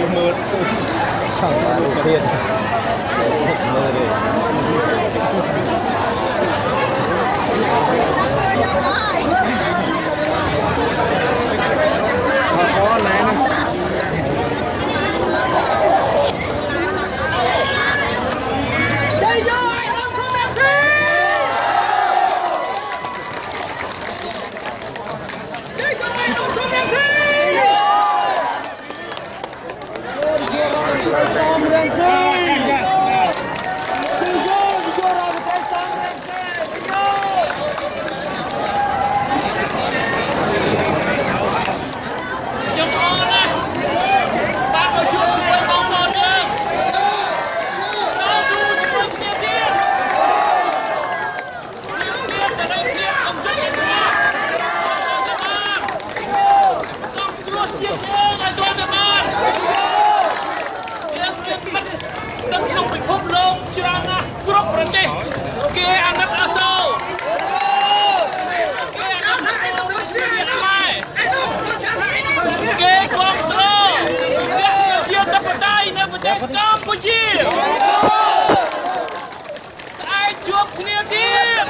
มือมือช่างมือเพี้ยนมือเลย Brasil! Dim!